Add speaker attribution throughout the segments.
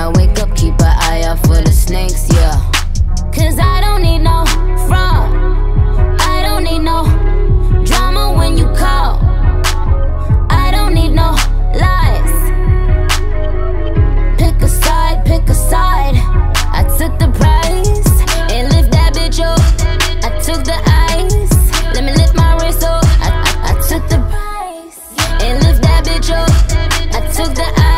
Speaker 1: I wake up, keep an eye out for the snakes, yeah. Cause I don't need no fraud. I don't need no drama when you call. I don't need no lies. Pick a side, pick a side. I took the price and lift that bitch up. I took the ice. Let me lift my wrist up. I, I, I took the price and lift that bitch up. I took the ice.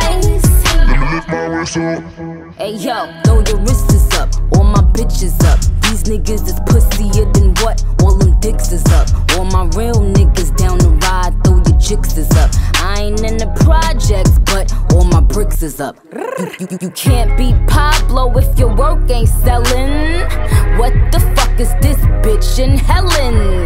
Speaker 1: Hey yo, throw your wrists up, all my bitches up. These niggas is pussier than what? All them dicks is up. All my real niggas down the ride, throw your chicks is up. I ain't in the projects, but all my bricks is up. You, you, you can't be Pablo if your work ain't selling. What the fuck is this bitch in Helen?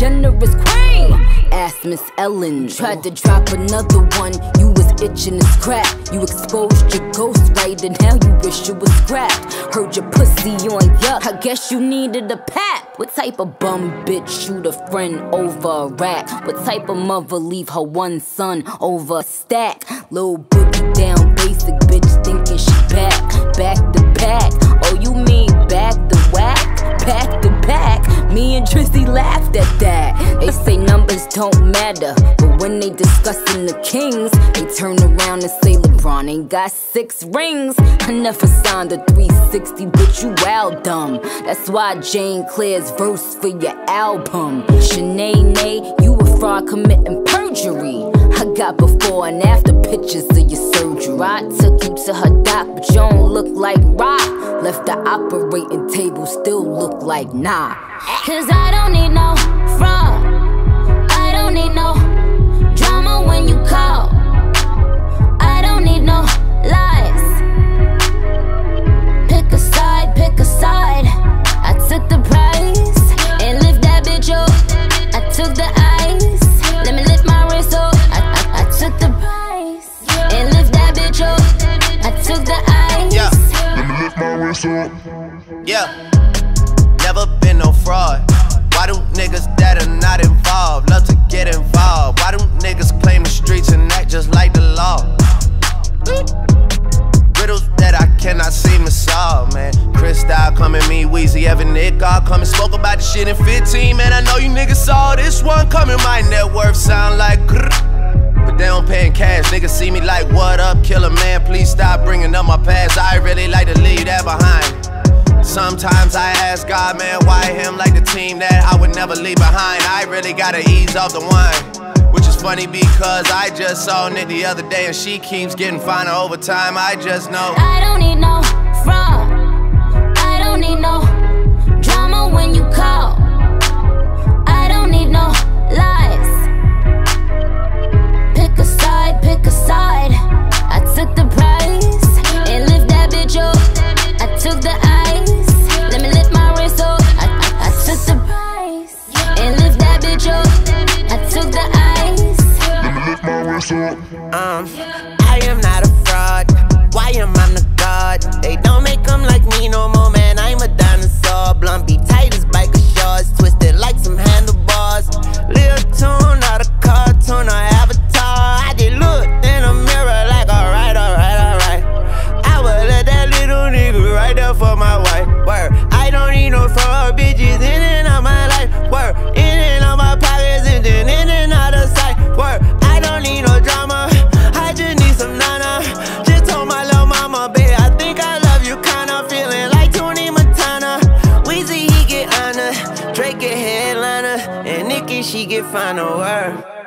Speaker 1: Generous queen. Ask Miss Ellen. Tried to drop another one, you was itching to scrap. You exposed your ghost right, and now you wish you was scrapped. Heard your pussy on yuck, I guess you needed a pap. What type of bum bitch shoot a friend over a rack? What type of mother leave her one son over a stack? Little boogie down basic They say numbers don't matter, but when they discussing the Kings, they turn around and say LeBron ain't got six rings. I never signed a 360, but you wild dumb. That's why Jane Claire's verse for your album. Shanae, you a fraud committing perjury. I got before and after pictures of your surgery. I took you to her doc, but you don't look like rock. Left the operating table, still look like nah. Cause I don't need no fraud. Yeah.
Speaker 2: Never
Speaker 3: been no fraud. Why
Speaker 2: do
Speaker 3: niggas that are not involved love to get involved? Why do niggas claim the streets and act just like the law? Riddles that I cannot seem to solve, man. Chris Style coming, me, Weezy, Evan, Nick, all coming. Spoke about the shit in 15, man. I know you niggas saw this one coming. My net worth sound like grrr. Niggas see me like, what up, killer man? Please stop bringing up my past. I really like to leave that behind. Sometimes I ask God, man, why him like the team that I would never leave behind? I really gotta ease off the wine. Which is funny because I just saw Nick the other day and she keeps getting finer over time. I just know.
Speaker 1: I don't need no fraud. I don't need no drama when you call. Um,
Speaker 2: Headliner. And Nicki, she get final word.